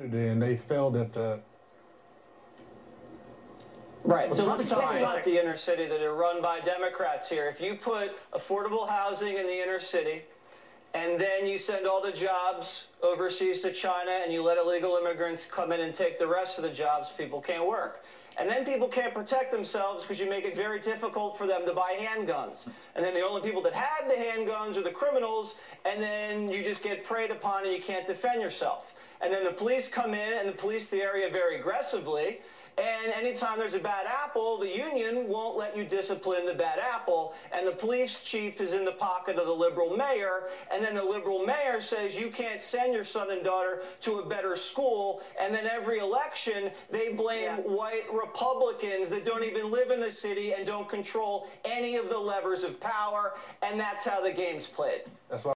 and they failed at the. Right. So let's talk about the inner city that are run by Democrats here. If you put affordable housing in the inner city, and then you send all the jobs overseas to China, and you let illegal immigrants come in and take the rest of the jobs, people can't work. And then people can't protect themselves because you make it very difficult for them to buy handguns. And then the only people that have the handguns are the criminals, and then you just get preyed upon and you can't defend yourself. And then the police come in and the police the area very aggressively. And anytime there's a bad apple, the union won't let you discipline the bad apple. And the police chief is in the pocket of the liberal mayor. And then the liberal mayor says you can't send your son and daughter to a better school. And then every election, they blame Yeah. white Republicans that don't even live in the city and don't control any of the levers of power. And that's how the game's played. That's why.